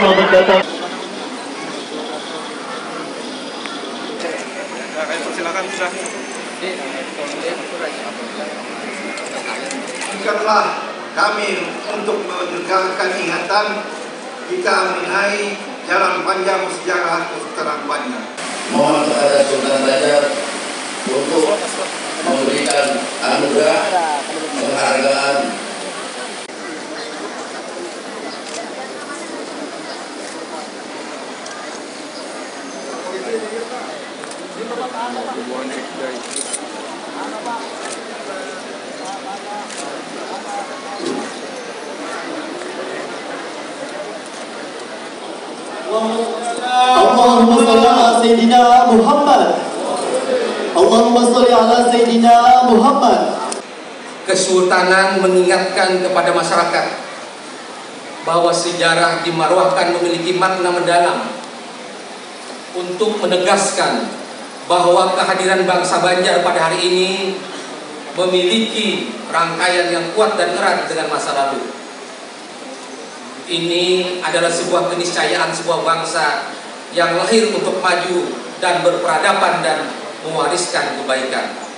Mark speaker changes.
Speaker 1: Selamat datang.
Speaker 2: Silakan, silakan.
Speaker 3: Berikanlah kami untuk menegakkan ingatan kita mengenai jalan panjang sejarah Sultan Banjar.
Speaker 4: mohon kepada Sultan Banjar untuk memberikan anugerah penghargaan
Speaker 5: اللهم صل على سيدنا محمد اللهم صل على سيدنا محمد
Speaker 6: Kesultanan mengingatkan kepada masyarakat bahwa sejarah di Marwahkan memiliki makna mendalam untuk menegaskan bahwa kehadiran bangsa Banjar pada hari ini memiliki rangkaian yang kuat dan erat dengan masa lalu. Ini adalah sebuah keniscayaan sebuah bangsa yang lahir untuk maju dan berperadaban dan mewariskan kebaikan.